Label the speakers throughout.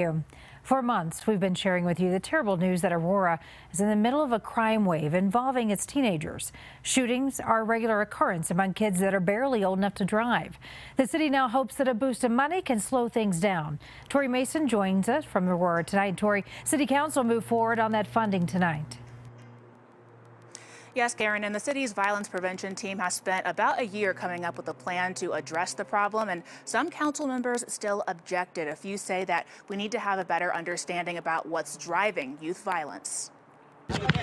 Speaker 1: you. For months, we've been sharing with you the terrible news that Aurora is in the middle of a crime wave involving its teenagers. Shootings are a regular occurrence among kids that are barely old enough to drive. The city now hopes that a boost of money can slow things down. Tori Mason joins us from Aurora tonight. Tori, City Council moved forward on that funding tonight.
Speaker 2: Yes, Karen, and the city's violence prevention team has spent about a year coming up with a plan to address the problem, and some council members still objected. A few say that we need to have a better understanding about what's driving youth violence.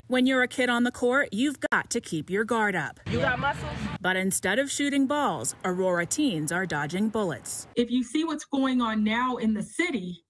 Speaker 3: When you're a kid on the court, you've got to keep your guard up.
Speaker 4: You got muscles?
Speaker 3: But instead of shooting balls, Aurora teens are dodging bullets.
Speaker 4: If you see what's going on now in the city,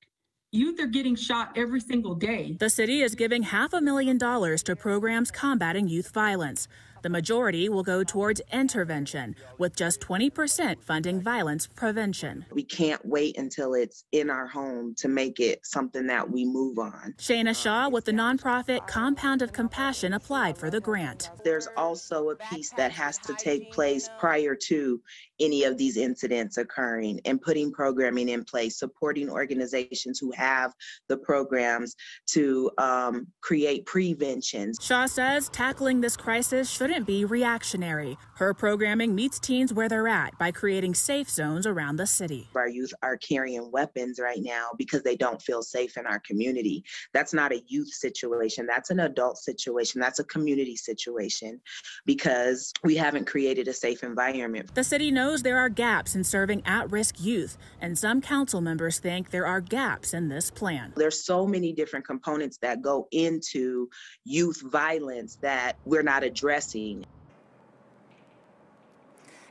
Speaker 4: Youth are getting shot every single day.
Speaker 3: The city is giving half a million dollars to programs combating youth violence. The majority will go towards intervention, with just 20% funding violence prevention.
Speaker 5: We can't wait until it's in our home to make it something that we move on.
Speaker 3: Shayna Shaw with the nonprofit Compound of Compassion applied for the grant.
Speaker 5: There's also a piece that has to take place prior to any of these incidents occurring and putting programming in place, supporting organizations who have the programs to um, create prevention.
Speaker 3: Shaw says tackling this crisis should shouldn't be reactionary. Her programming meets teens where they're at by creating safe zones around the city.
Speaker 5: Our youth are carrying weapons right now because they don't feel safe in our community. That's not a youth situation, that's an adult situation, that's a community situation because we haven't created a safe environment.
Speaker 3: The city knows there are gaps in serving at risk youth, and some council members think there are gaps in this plan.
Speaker 5: There's so many different components that go into youth violence that we're not addressing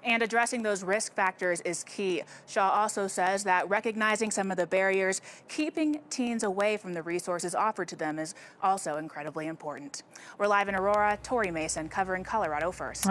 Speaker 2: and addressing those risk factors is key. Shaw also says that recognizing some of the barriers keeping teens away from the resources offered to them is also incredibly important. We're live in Aurora. Tori Mason covering Colorado First.